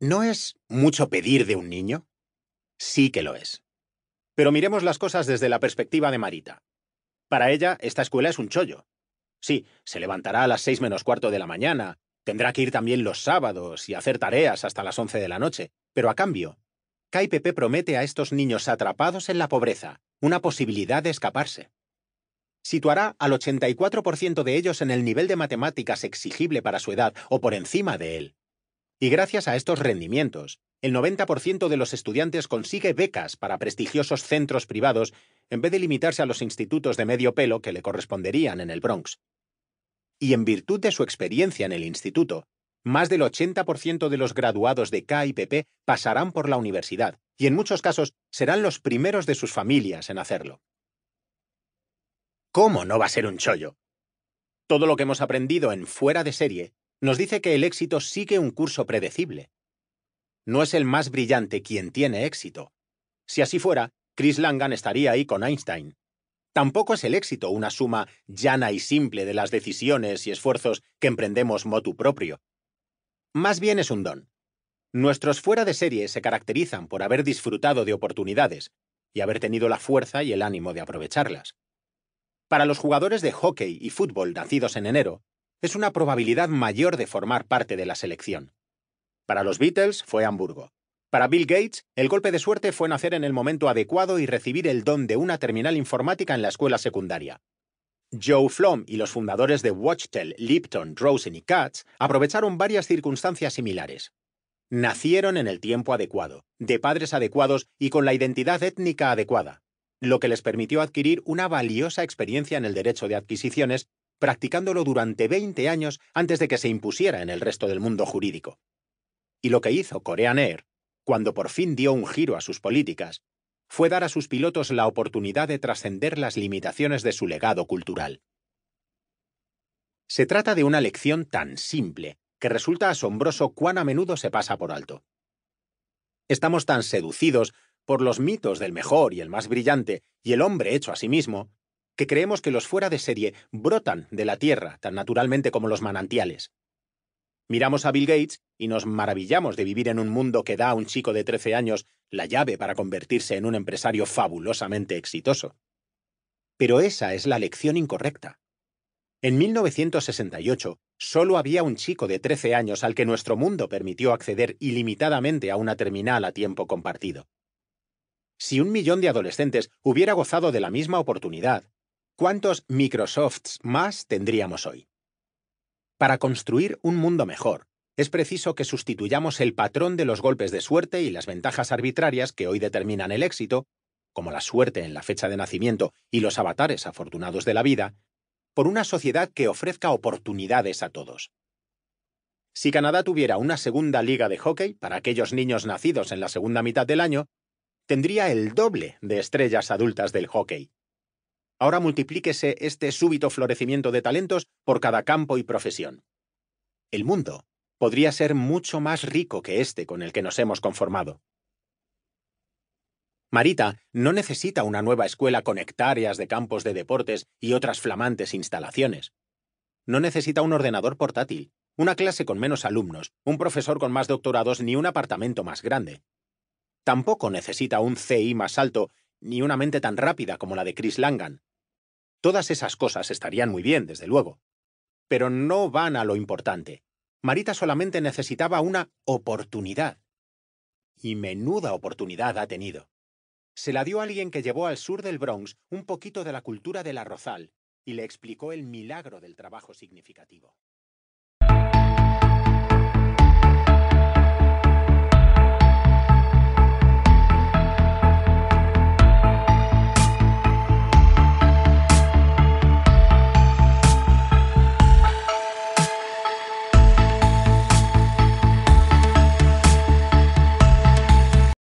¿No es mucho pedir de un niño? Sí que lo es. Pero miremos las cosas desde la perspectiva de Marita. Para ella, esta escuela es un chollo. Sí, se levantará a las seis menos cuarto de la mañana, tendrá que ir también los sábados y hacer tareas hasta las once de la noche, pero a cambio, KIPP promete a estos niños atrapados en la pobreza una posibilidad de escaparse. Situará al 84% de ellos en el nivel de matemáticas exigible para su edad o por encima de él. Y gracias a estos rendimientos, el 90% de los estudiantes consigue becas para prestigiosos centros privados en vez de limitarse a los institutos de medio pelo que le corresponderían en el Bronx. Y en virtud de su experiencia en el instituto, más del 80% de los graduados de KIPP pasarán por la universidad, y en muchos casos serán los primeros de sus familias en hacerlo. ¿Cómo no va a ser un chollo? Todo lo que hemos aprendido en fuera de serie nos dice que el éxito sigue un curso predecible. No es el más brillante quien tiene éxito. Si así fuera, Chris Langan estaría ahí con Einstein. Tampoco es el éxito una suma llana y simple de las decisiones y esfuerzos que emprendemos motu propio. Más bien es un don. Nuestros fuera de serie se caracterizan por haber disfrutado de oportunidades y haber tenido la fuerza y el ánimo de aprovecharlas. Para los jugadores de hockey y fútbol nacidos en enero, es una probabilidad mayor de formar parte de la selección. Para los Beatles fue Hamburgo. Para Bill Gates, el golpe de suerte fue nacer en el momento adecuado y recibir el don de una terminal informática en la escuela secundaria. Joe Flom y los fundadores de Watchtel, Lipton, Rosen y Katz aprovecharon varias circunstancias similares. Nacieron en el tiempo adecuado, de padres adecuados y con la identidad étnica adecuada, lo que les permitió adquirir una valiosa experiencia en el derecho de adquisiciones, practicándolo durante 20 años antes de que se impusiera en el resto del mundo jurídico. Y lo que hizo Korean Air cuando por fin dio un giro a sus políticas, fue dar a sus pilotos la oportunidad de trascender las limitaciones de su legado cultural. Se trata de una lección tan simple que resulta asombroso cuán a menudo se pasa por alto. Estamos tan seducidos por los mitos del mejor y el más brillante y el hombre hecho a sí mismo, que creemos que los fuera de serie brotan de la tierra tan naturalmente como los manantiales. Miramos a Bill Gates y nos maravillamos de vivir en un mundo que da a un chico de 13 años la llave para convertirse en un empresario fabulosamente exitoso. Pero esa es la lección incorrecta. En 1968, solo había un chico de 13 años al que nuestro mundo permitió acceder ilimitadamente a una terminal a tiempo compartido. Si un millón de adolescentes hubiera gozado de la misma oportunidad, ¿cuántos Microsofts más tendríamos hoy? Para construir un mundo mejor, es preciso que sustituyamos el patrón de los golpes de suerte y las ventajas arbitrarias que hoy determinan el éxito, como la suerte en la fecha de nacimiento y los avatares afortunados de la vida, por una sociedad que ofrezca oportunidades a todos. Si Canadá tuviera una segunda liga de hockey para aquellos niños nacidos en la segunda mitad del año, tendría el doble de estrellas adultas del hockey. Ahora multiplíquese este súbito florecimiento de talentos por cada campo y profesión. El mundo podría ser mucho más rico que este con el que nos hemos conformado. Marita no necesita una nueva escuela con hectáreas de campos de deportes y otras flamantes instalaciones. No necesita un ordenador portátil, una clase con menos alumnos, un profesor con más doctorados ni un apartamento más grande. Tampoco necesita un CI más alto ni una mente tan rápida como la de Chris Langan. Todas esas cosas estarían muy bien, desde luego. Pero no van a lo importante. Marita solamente necesitaba una oportunidad. Y menuda oportunidad ha tenido. Se la dio alguien que llevó al sur del Bronx un poquito de la cultura del arrozal y le explicó el milagro del trabajo significativo.